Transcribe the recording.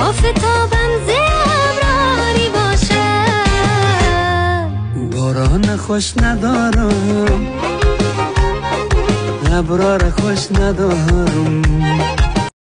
آفتابم زبرانی باشد. باران خوش ندارم. ابرار خوش ندارم.